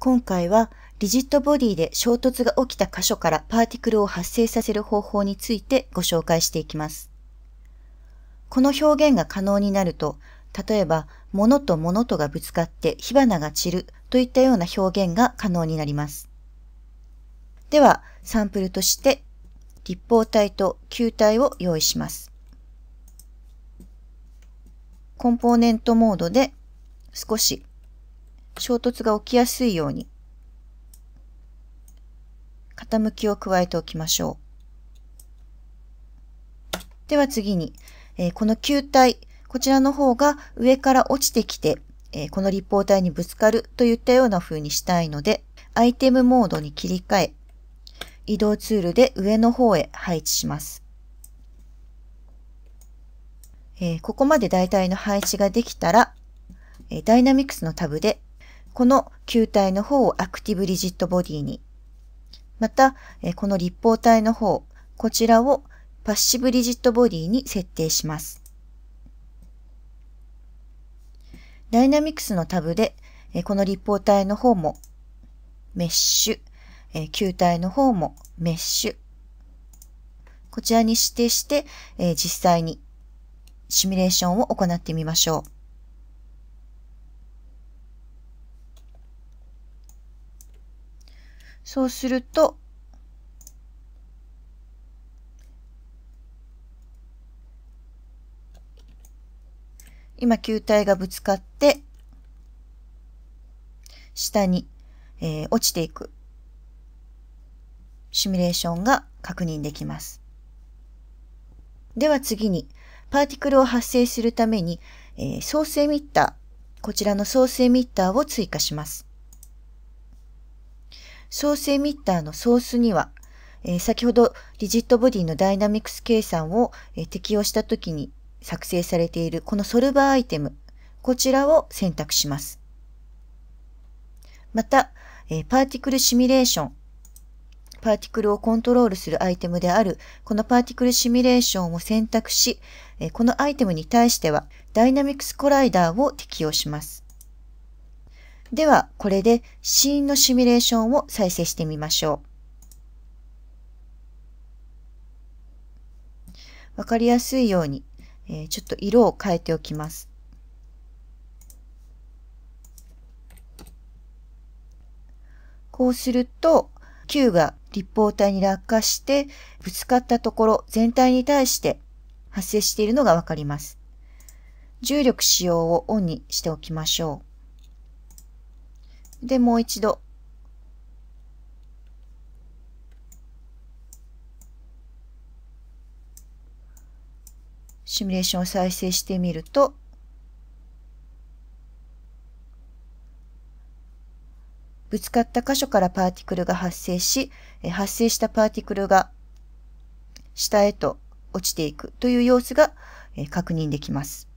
今回はリジットボディで衝突が起きた箇所からパーティクルを発生させる方法についてご紹介していきます。この表現が可能になると、例えば物と物とがぶつかって火花が散るといったような表現が可能になります。では、サンプルとして立方体と球体を用意します。コンポーネントモードで少し衝突が起きやすいように傾きを加えておきましょう。では次に、えー、この球体、こちらの方が上から落ちてきて、えー、この立方体にぶつかるといったような風にしたいので、アイテムモードに切り替え、移動ツールで上の方へ配置します。えー、ここまで大体の配置ができたら、えダイナミクスのタブでこの球体の方をアクティブリジットボディに、また、この立方体の方、こちらをパッシブリジットボディに設定します。ダイナミクスのタブで、この立方体の方もメッシュ、球体の方もメッシュ、こちらに指定して、実際にシミュレーションを行ってみましょう。そうすると、今球体がぶつかって、下に、えー、落ちていくシミュレーションが確認できます。では次に、パーティクルを発生するために、えー、ソースエミッター、こちらのソースエミッターを追加します。ソースエミッターのソースには、えー、先ほどリジットボディのダイナミクス計算を、えー、適用したときに作成されているこのソルバーアイテム、こちらを選択します。また、えー、パーティクルシミュレーション、パーティクルをコントロールするアイテムである、このパーティクルシミュレーションを選択し、このアイテムに対しては、ダイナミクスコライダーを適用します。では、これでシーンのシミュレーションを再生してみましょう。わかりやすいように、えー、ちょっと色を変えておきます。こうすると、球が立方体に落下して、ぶつかったところ全体に対して発生しているのがわかります。重力使用をオンにしておきましょう。で、もう一度。シミュレーションを再生してみると、ぶつかった箇所からパーティクルが発生し、発生したパーティクルが下へと落ちていくという様子が確認できます。